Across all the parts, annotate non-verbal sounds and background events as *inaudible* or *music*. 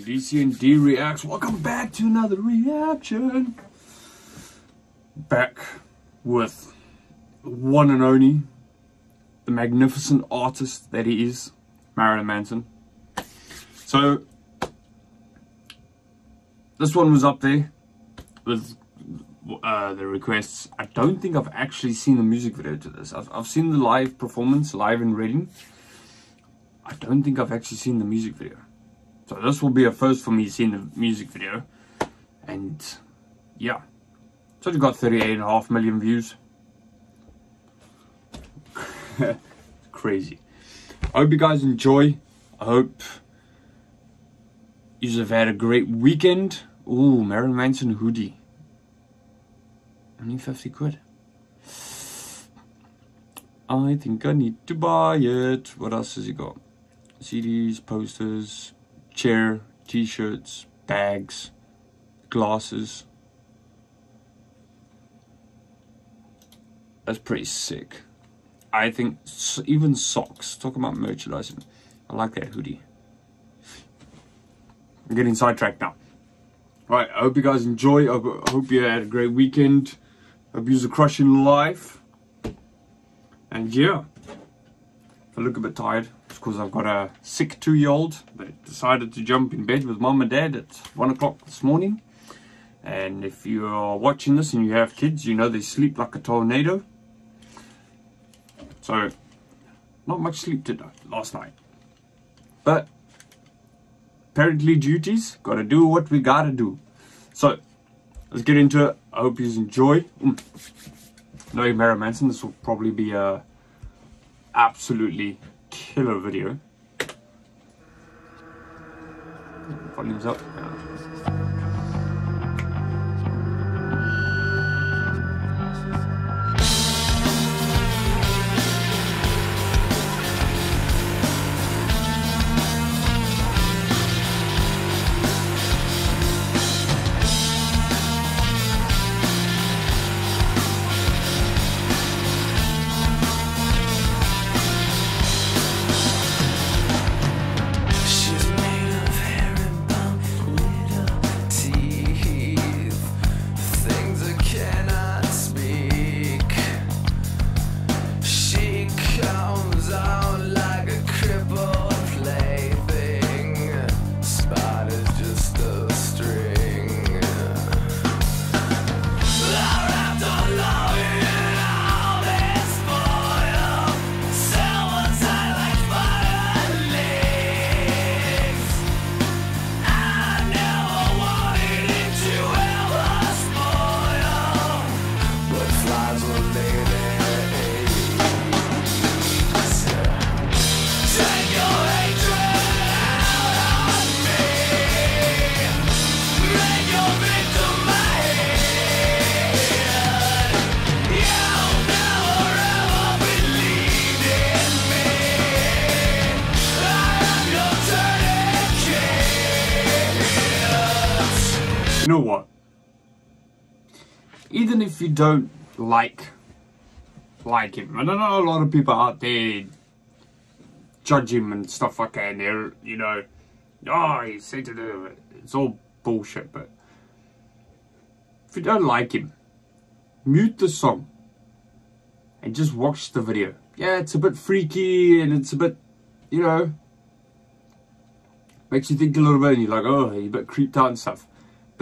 DC and D reacts. Welcome back to another reaction. Back with one and only, the magnificent artist that he is, Marilyn Manson. So, this one was up there with uh, the requests. I don't think I've actually seen the music video to this. I've, I've seen the live performance, live in Reading. I don't think I've actually seen the music video. So this will be a first for me seeing the music video. And yeah. So it's got 38.5 million views. *laughs* Crazy. I hope you guys enjoy. I hope you have had a great weekend. Ooh, Marilyn Manson hoodie. Only 50 quid. I think I need to buy it. What else has he got? CDs, posters, chair, t-shirts, bags, glasses. That's pretty sick. I think even socks. Talk about merchandising. I like that hoodie. I'm getting sidetracked now. Right, I hope you guys enjoy. I hope you had a great weekend. Hope you're crushing life. And yeah, I look a bit tired because I've got a sick two-year-old that decided to jump in bed with mom and dad at one o'clock this morning. And if you are watching this and you have kids, you know they sleep like a tornado. So, not much sleep today, last night. But, apparently duties, gotta do what we gotta do. So, let's get into it. I hope you enjoy. Mm. Knowing Mara Manson, this will probably be a absolutely killer video. Volume's up. Yeah. Even if you don't like like him, I don't know a lot of people out there judge him and stuff like that, and they're you know, oh he said to do it. It's all bullshit. But if you don't like him, mute the song and just watch the video. Yeah, it's a bit freaky and it's a bit, you know, makes you think a little bit, and you're like, oh, you're a bit creeped out and stuff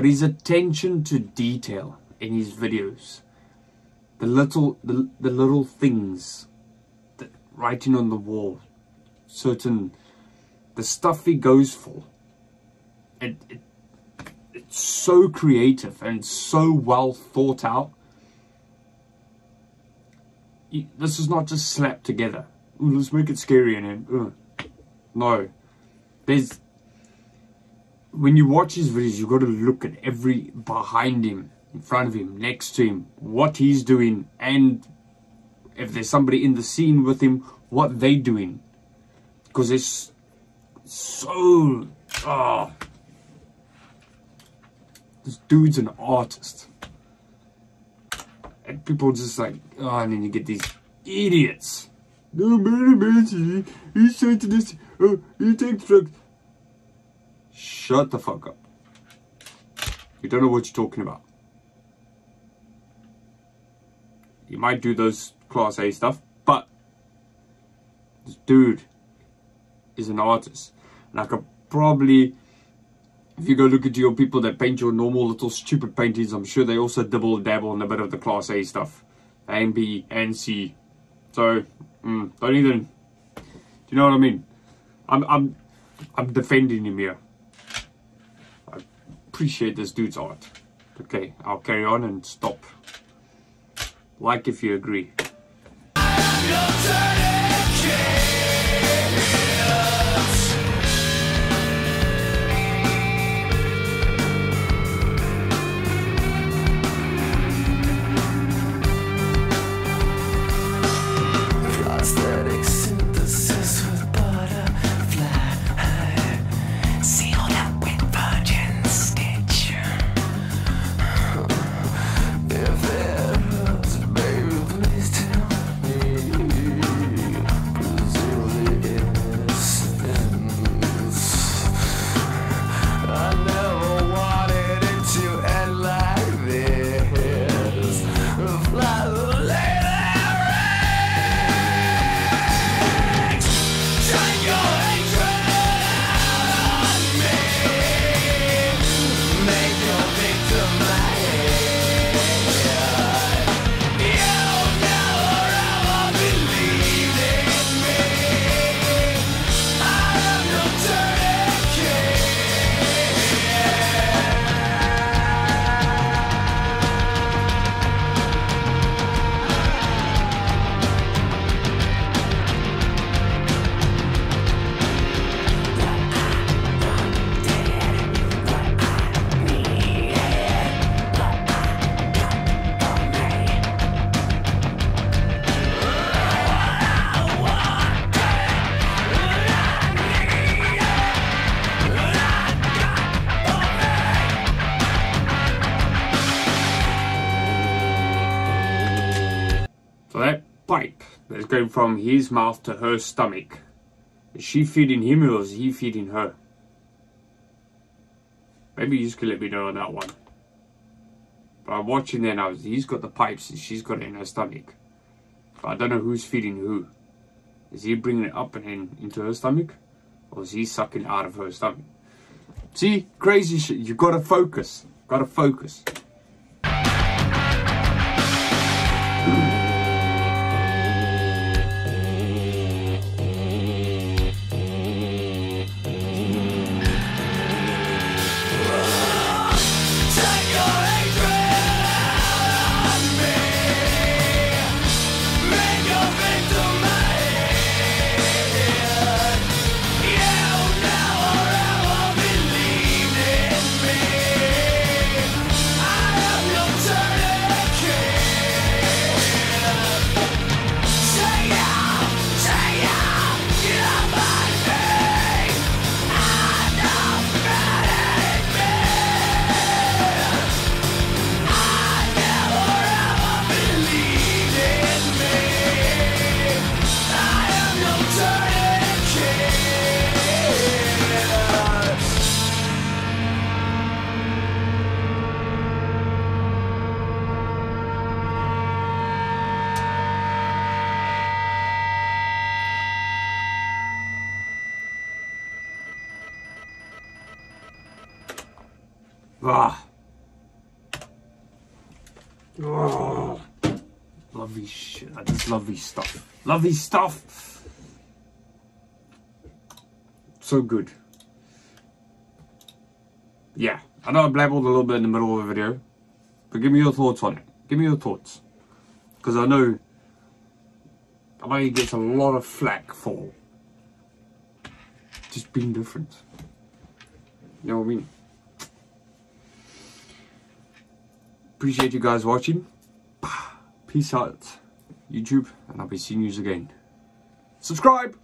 but his attention to detail in his videos. The little the, the little things the writing on the wall certain the stuff he goes for. It, it it's so creative and so well thought out. This is not just slapped together. Ooh, let's make it scary and uh, no. There's when you watch his videos, you've got to look at every behind him, in front of him, next to him, what he's doing, and if there's somebody in the scene with him, what they're doing. Because it's so, oh, this dude's an artist. And people just like, oh, and then you get these idiots. No, man, man, he's trying to this, uh, oh, he takes drugs. shut the fuck up. You don't know what you're talking about. You might do those class A stuff, but this dude is an artist. And I could probably, if you go look at your people that paint your normal little stupid paintings, I'm sure they also double dabble in a bit of the class A stuff. and B and C. So, mm, don't even, do you know what I mean? I'm, I'm, I'm defending him here. I appreciate this dude's art. Okay, I'll carry on and stop. Like if you agree. Going from his mouth to her stomach, is she feeding him or is he feeding her? Maybe you just could let me know on that one. But I'm watching there now, he's got the pipes and she's got it in her stomach. But I don't know who's feeding who. Is he bringing it up and in, into her stomach? Or is he sucking out of her stomach? See, crazy shit. You gotta focus. Gotta focus. Ah. Oh. Lovely shit. I just lovely stuff. Lovely stuff. So good. Yeah. I know I blabbled a little bit in the middle of the video. But give me your thoughts on it. Give me your thoughts. Because I know I know he gets a lot of flack for just being different. You know what I mean? appreciate you guys watching. Peace out, YouTube, and I'll be seeing you again. Subscribe!